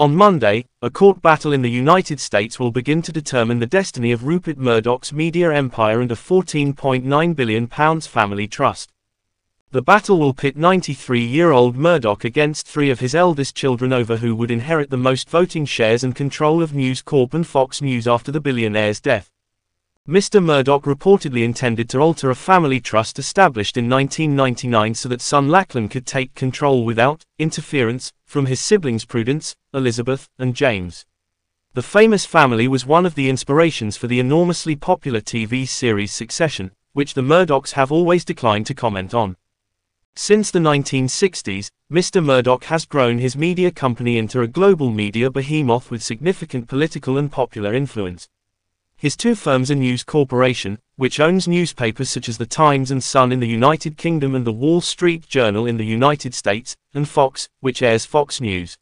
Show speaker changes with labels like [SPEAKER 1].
[SPEAKER 1] On Monday, a court battle in the United States will begin to determine the destiny of Rupert Murdoch's media empire and a £14.9 billion family trust. The battle will pit 93-year-old Murdoch against three of his eldest children over who would inherit the most voting shares and control of News Corp and Fox News after the billionaire's death. Mr. Murdoch reportedly intended to alter a family trust established in 1999 so that son Lachlan could take control without interference from his siblings Prudence, Elizabeth, and James. The famous family was one of the inspirations for the enormously popular TV series Succession, which the Murdochs have always declined to comment on. Since the 1960s, Mr. Murdoch has grown his media company into a global media behemoth with significant political and popular influence. His two firms are News Corporation, which owns newspapers such as The Times and Sun in the United Kingdom and The Wall Street Journal in the United States, and Fox, which airs Fox News.